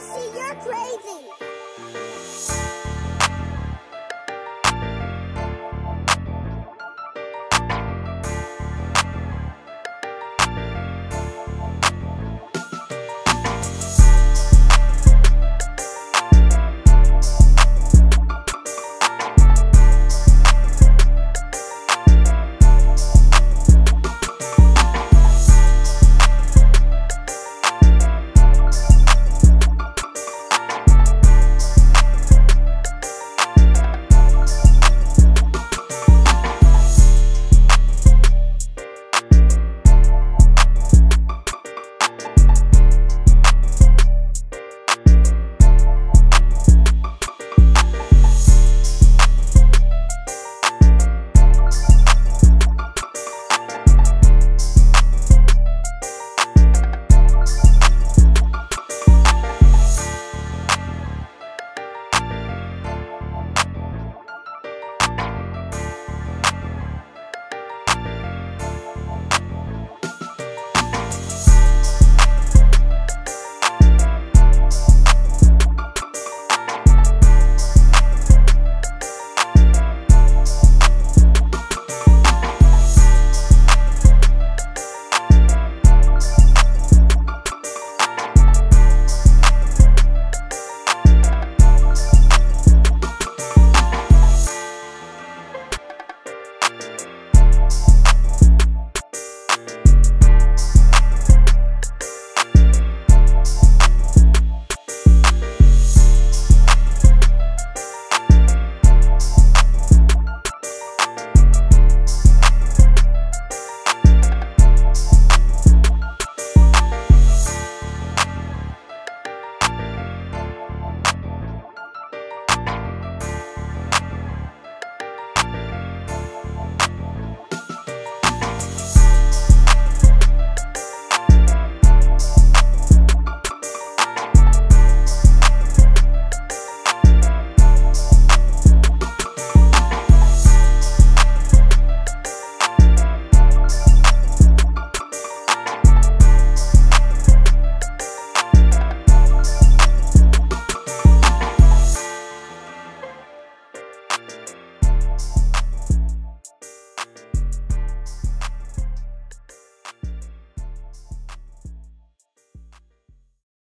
Lucy, you're crazy!